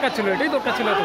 দরকার ছিল এটাই দরকার ছিল তো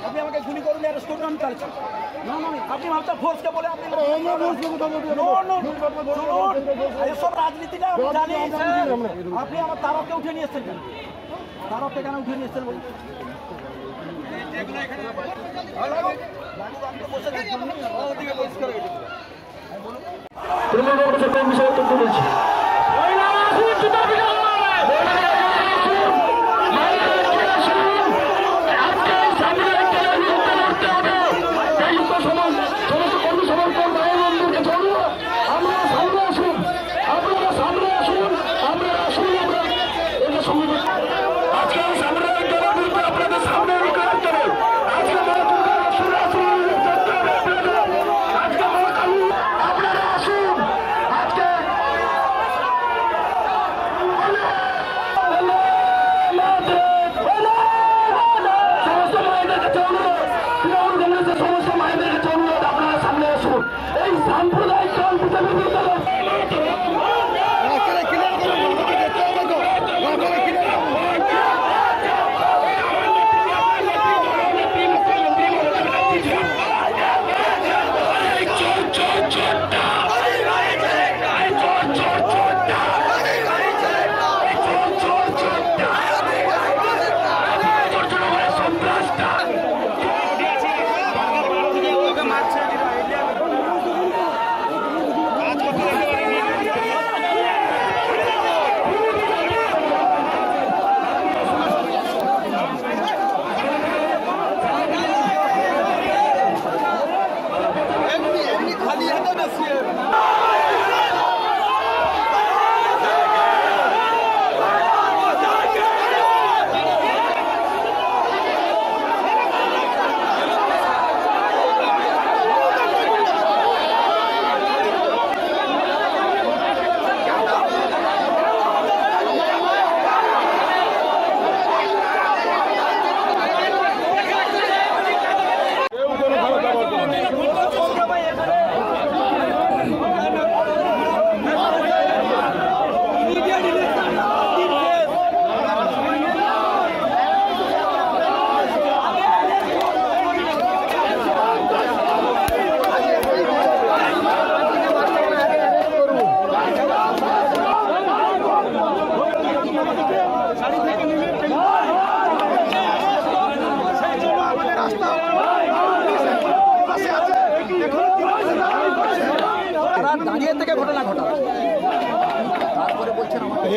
আপনি আমাকে গুলি করুন অ্যারেস্ট করুন আমি চালিয়ে না না না, আপনি মাত্র ফোর্সকে বলে আপনি এসব রাজনীতিটা আমি জানি আপনি আমার তারককে উঠে নিয়ে এসেছেন? তারককে কেন উঠে নিয়ে এসেছেন বলুন? তৃণমূল কংগ্রেসের কর্মী সমর্থক বলছি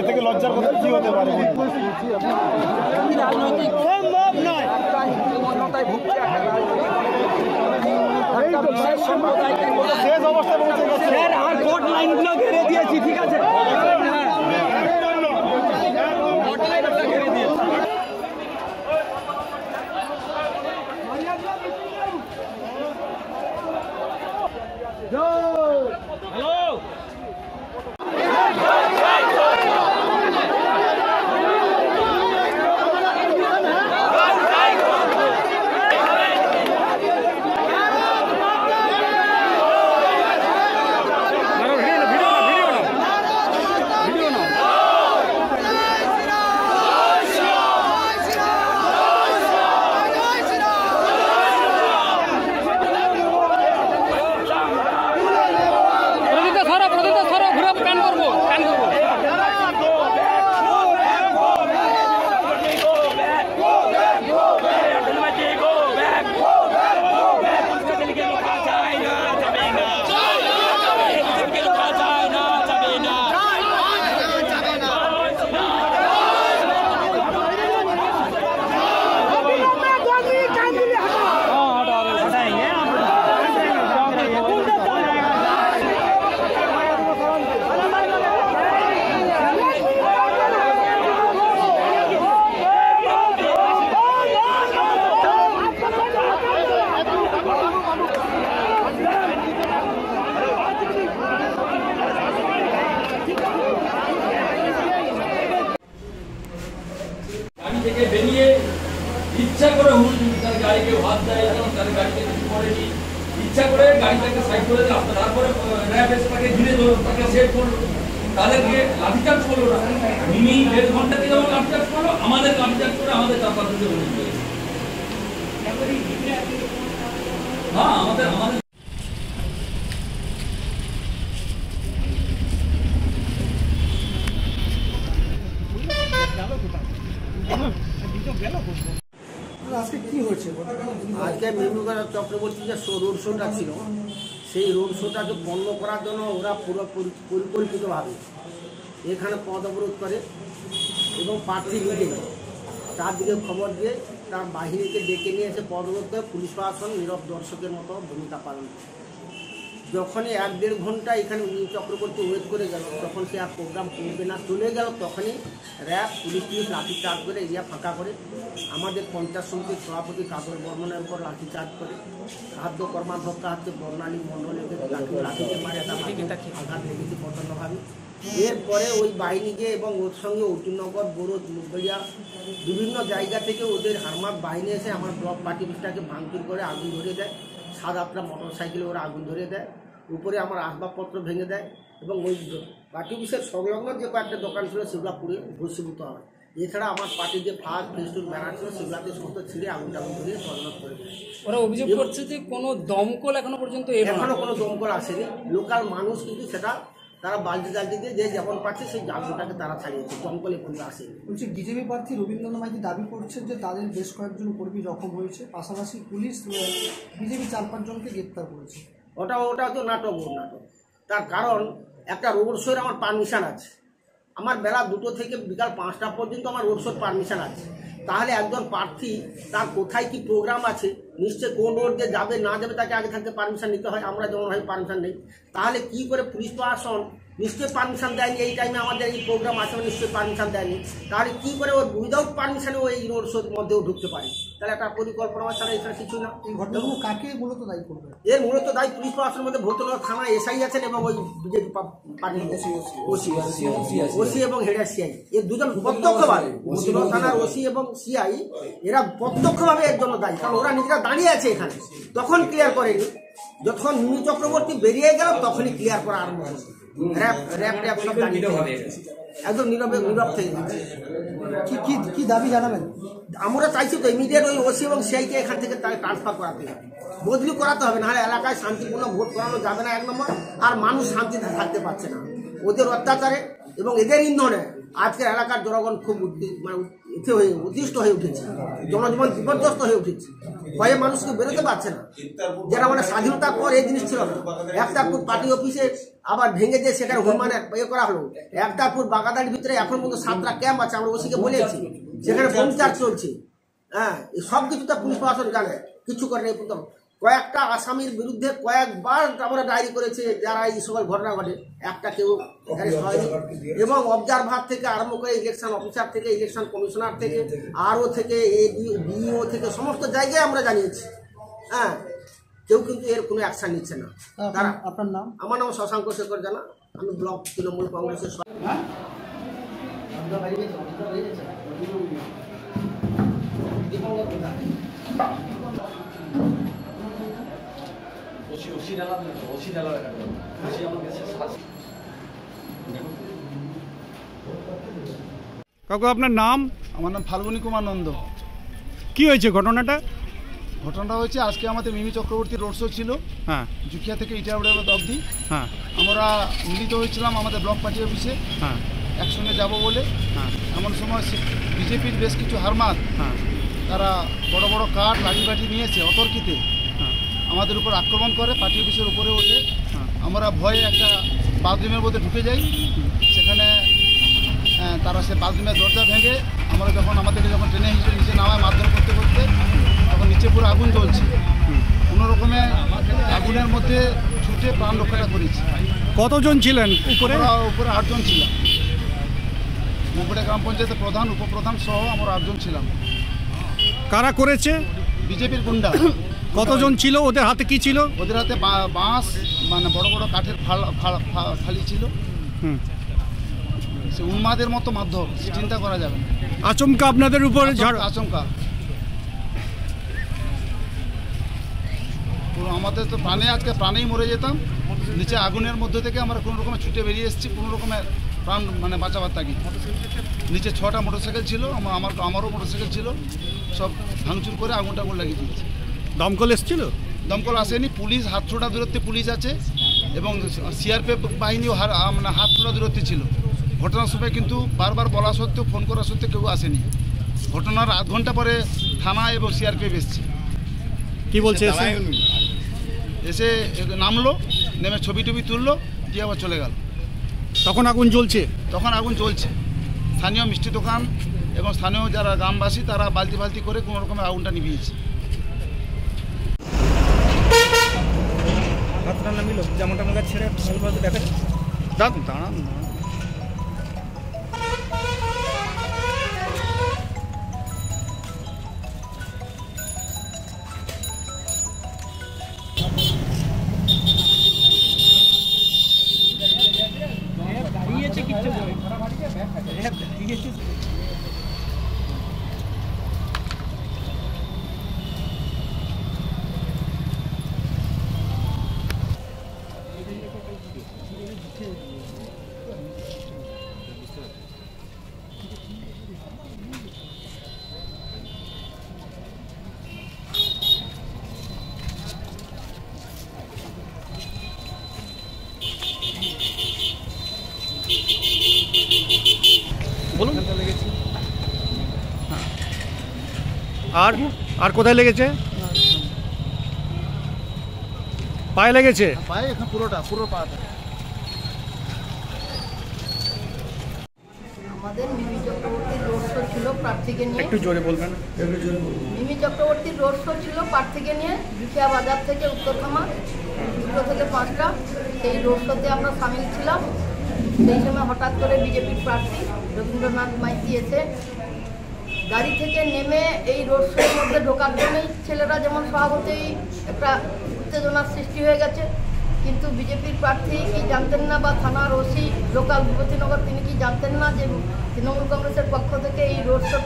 এ থেকে লজ্জার কথা কি হতে পারে? সম্ভব নয়। শেষ অবস্থায় পৌঁছে গেছে। আর কোর্ট লাইনগুলো ঘেরে দিয়েছি ঠিক আছে? থেকে বেরিয়ে ইচ্ছা করে হুল তার গাড়িকে হাত দেয় এবং তার গাড়িতে কিছু করেনি। ইচ্ছা করে গাড়িটাকে সাইড করে দেয় তারপরে র্যাব তাকে ঘিরে ধরো তাকে সেভ করল। তাদেরকে লাঠিচার্জ করল না। মিনি দেড় ঘন্টাতে যেমন লাঠিচার্জ করল আমাদের লাঠিচার্জ করে আমাদের চার পাঁচ হ্যাঁ আমাদের আমাদের আজকে মেমুগড় চক্রবর্তী যে রোড শোটা ছিল, সেই রোড শোটাকে বন্ধ করার জন্য ওরা পুরো পরি- পরিকল্পিতভাবে এখানে পদ অবরোধ করে এবং প্রার্থী নিজে তার দিকে খবর দিয়ে তার বাহিনীকে ডেকে নিয়ে এসে পদ অবরোধ করে পুলিশ প্রশাসন, নীরব দর্শকের মতো ভূমিকা পালন করে। যখনই এক দেড় ঘণ্টা এখানে চক্রবর্তী ওয়েট করে গেল, তখন সে আর প্রোগ্রাম করবে না। চলে গেল, তখনই RAB police police lathi charge করে, এরিয়া ফাঁকা করে। আমাদের পঞ্চায়েত সমিতির সভাপতি কাজল বর্মনের উপর লাঠি চার্জ করে। খাদ্য কর্মাধ্যক্ষ হচ্ছে বর্ণালী মণ্ডলের লাঠি লাঠিতে মারে আঘাত লেগেছে প্রচণ্ডভাবে এরপরে ওই বাহিনীকে এবং ওর সঙ্গে অর্জুননগর বড়োদ মুগলিয়া, বিভিন্ন জায়গা থেকে ওদের হারমাত বাহিনী এসে আমার ব্লক পার্টি অফিসটাকে ভাঙচুর করে আগুন ধরে দেয়। সাত আটটা মোটর সাইকেলে ওরা আগুন ধরে দেয়। উপরে আমার আসবাবপত্র ভেঙে দেয় এবং ওই পার্টি অফিসের সংলগ্ন যে কয়েকটা দোকান ছিল সেগুলো পুড়ে ভস্মীভূত হয়। এছাড়া আমার পার্টির যে ফার্স্ট ফেস্টুন ব্যানার ছিল সেগুলোতে সমস্ত ছিঁড়ে আগুন টাগুন ধরে তদন্ত করে দেয়। ওরা অভিযোগ করছে যে কোনো দমকল এখনও পর্যন্ত এখনও কোনো দমকল আসেনি। লোকাল মানুষ কিন্তু সেটা তারা বালতি টালতি দিয়ে যে যেমন পাচ্ছে সেই জাগরটাকে তারা ছাড়িয়েছে দমকলে কিন্তু আসে। বলছি বিজেপি প্রার্থী রবীন্দ্রনাথ মাইতি দাবি করছেন যে তাদের বেশ কয়েকজন কর্মী জখম হয়েছে পাশাপাশি পুলিশ বিজেপি চার পাঁচজনকে গ্রেপ্তার করেছে। ওটা ওটা তো নাটক নাটক। তার কারণ একটা রোড শোয়ের আমার পারমিশন আছে। আমার বেলা দুটো থেকে বিকাল পাঁচটা পর্যন্ত আমার রোড শোর পারমিশন আছে। তাহলে একজন প্রার্থী তার কোথায় কি প্রোগ্রাম আছে নিশ্চয়ই কোন রোড দিয়ে যাবে, না যাবে তাকে আগে থাকতে পারমিশন নিতে হয়, আমরা যেমন হয় পারমিশন নেই। তাহলে কি করে পুলিশ প্রশাসন নিশ্চয়ই পারমিশন দেয়নি? এই টাইমে আমাদের এই প্রোগ্রাম আছে নিশ্চয়ই পারমিশন দেয়নি। তাহলে কি করে ওর উইদাউট পারমিশনে ওই রোড শোর মধ্যেও ঢুকতে পারে? তাহলে একটা পরিকল্পনা ছাড়া এছাড়া কিছু না। এই ঘটনাগুলো কাকে মূলত দায়ী করবে? এর মূলত দায়ী পুলিশ প্রশাসনের মধ্যে ভৌতনগর থানা এসআই আছেন এবং ওই বিজেপি পার্টির ওসি ওসি এবং হেডার সিআই। এর দুজন প্রত্যক্ষভাবে ভৌতনগর থানার ওসি। এবং সিআই এরা প্রত্যক্ষভাবে এর জন্য দায়ী। কারণ ওরা নিজেরা দাঁড়িয়ে আছে এখানে। তখন ক্লিয়ার করেনি। যখন মিনি চক্রবর্তী বেরিয়ে গেল তখনই ক্লিয়ার করা আরম্ভ হয়েছে র্যাপ র্যাপ র্যাপ সব দাঁড়িয়ে একদম নীরবে নীরব থেকে। কি কি কি দাবি জানাবেন? আমরা চাইছি তো ইমিডিয়েট ওই ওসি এবং সিআইকে এখান থেকে তাকে ট্রান্সফার করাতে হবে। বদলি করাতে হবে, নাহলে এলাকায় শান্তিপূর্ণ ভোট করানো যাবে না এক নম্বর। আর মানুষ শান্তিতে থাকতে পারছে না। ওদের অত্যাচারে এবং এদের ইন্ধনে আজকের এলাকার জনগণ খুব মানে এতে হয়ে, উদ্দিষ্ট হয়ে উঠেছে। জনজীবন বিপর্যস্ত হয়ে উঠেছে। ভয়ে মানুষকে বেরোতে পারছে না। যেটা মানে স্বাধীনতার পর এই জিনিস ছিল না। একটাপুর পার্টি অফিসে আবার ভেঙে দিয়ে সেখানে হনুমানে ইয়ে করা হলো। একটাপুর বাগাদারির ভিতরে এখন পর্যন্ত সাতটা ক্যাম্প আছে, আমরা ওসিকে বলেছি। সেখানে পঞ্চার চলছে। হ্যাঁ সব কিছু তো পুলিশ প্রশাসন জানে। কিছু করে নেই প্রথম। কয়েকটা আসামির বিরুদ্ধে কয়েকবার আমরা ডায়েরি করেছে যারা এই সকল ঘটনা ঘটে। একটা কেউ হয়নি এবং অবজারভার থেকে আরম্ভ করে ইলেকশন অফিসার থেকে ইলেকশন কমিশনার থেকে আরও থেকে বিইও থেকে সমস্ত জায়গায় আমরা জানিয়েছি। হ্যাঁ কেউ কিন্তু এর কোনো অ্যাকশন নিচ্ছে না। তারা আপনার- আপনার নাম? আমার নাম শশাঙ্ক শেখর জানা। আমি ব্লক তৃণমূল কংগ্রেসের কাকু আপনার নাম? আমার নাম ফাল্গুনী কুমার নন্দ। কি হয়েছে ঘটনাটা? ঘটনাটা হয়েছে আজকে আমাদের মিমি চক্রবর্তী রোড শো ছিল হ্যাঁ। জুকিয়া থেকে ইটাবড়াবাদ অবধি। হ্যাঁ। আমরা মিলিত হয়েছিলাম আমাদের ব্লক পার্টি অফিসে হ্যাঁ। একসঙ্গে যাব বলে। হ্যাঁ। এমন সময় বিজেপির বেশ কিছু হারমাত হ্যাঁ। তারা বড় বড় কাঠ লাঠি বাঠি নিয়েছে অতর্কিতে। আমাদের উপর আক্রমণ করে পার্টি অফিসের উপরে ওঠে। আমরা ভয়ে একটা বাথরুমের মধ্যে ঢুকে যাই। সেখানে তারা সে বাথরুমের দরজা ভেঙে আমরা যখন আমাদেরকে যখন ট্রেনে হিসেবে নিচে নামায় মারধর করতে করতে তখন নিচে পুরো আগুন জ্বলছে। কোনো রকমে আগুনের মধ্যে ছুটে প্রাণ রক্ষাটা করেছি। কতজন ছিলেন উপরে? উপরে আটজন ছিলাম। উপরে গ্রাম পঞ্চায়েতের প্রধান উপপ্রধান সহ আমরা আটজন ছিলাম। কারা করেছে? বিজেপির গুন্ডা। কতজন ছিল? ওদের হাতে কি ছিল? ওদের হাতে বাঁশ মানে বড় বড় কাঠের ফাল ছিল। সে উন্মাদের মতো মাধ্যম চিন্তা করা যাবে আচমকা আপনাদের উপরে ঝাড় আচমকা- আমাদের তো প্রাণে আজকে প্রাণেই মরে যেতাম। নিচে আগুনের মধ্যে থেকে আমরা কোনো রকমে ছুটে বেরিয়ে এসেছি কোনো রকমের প্রাণ মানে বাঁচাবার থাকি নিচে ছটা মোটরসাইকেল ছিল আমার আমার আমারও মোটরসাইকেল ছিল। সব ভাঙচুর করে আগুনটা আগুন লাগিয়ে দিয়েছে। দমকল এসছিল? দমকল আসেনি পুলিশ হাত ছোটা দূরত্বে পুলিশ আছে এবং সিআরপিএফ বাহিনীও হার মানে হাত ছোড়া দূরত্বে ছিল। ঘটনার সময় কিন্তু বারবার বলা সত্ত্বেও ফোন করা সত্ত্বেও কেউ আসেনি। ঘটনার আধ ঘণ্টা পরে থানা এবং সিআরপিএফ এসছে। কি বলছে এসে? এসে নামলো নেমে ছবি টবি তুললো দিয়ে আবার চলে গেল। তখন আগুন জ্বলছে? তখন আগুন চলছে স্থানীয় মিষ্টি দোকান এবং স্থানীয় যারা গ্রামবাসী তারা বালতি বালতি করে কোনো রকমের আগুনটা নিভিয়েছে। ছেড়ে দেখা দাঁড়ান দাঁড়ান দাঁড়ান। দাঁড়িয়েছে কিচ্ছু দাঁড়িয়েছে। বলুন। হ্যাঁ। আর আর কোথায় লেগেছে? পায়ে লেগেছে? পায়ে এখানে পুরোটা পুরো পাটা। আমাদের মিমি চক্রবর্তীর রোড শো ছিল প্রার্থীকে নিয়ে। একটু জোরে বলবেন। মিমি চক্রবর্তীর রোড শো ছিল প্রার্থীকে নিয়ে বিখিয়া বাজার থেকে উত্তর থামা দুটো থেকে পাঁচটা। সেই রোড শোতে আমরা সামিল ছিলাম। সেই সময় হঠাৎ করে বিজেপির প্রার্থী রবীন্দ্রনাথ মাই দিয়েছে। গাড়ি থেকে নেমে এই রোড শোর মধ্যে ঢোকার জন্যই ছেলেরা যেমন স্বভাবতেই একটা উত্তেজনার সৃষ্টি হয়ে গেছে, কিন্তু বিজেপির প্রার্থী কি জানতেন না বা থানার ওসি, লোকাল ভূপতিনগর তিনি কি জানতেন না যে তৃণমূল কংগ্রেসের পক্ষ থেকে এই রোড শোর